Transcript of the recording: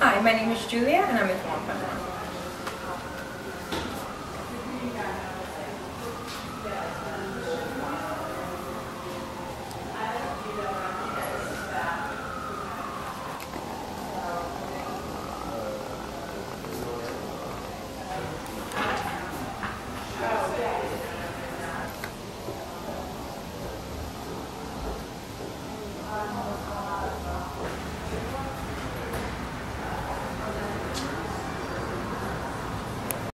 Hi, my name is Julia and I'm with Wampanoag.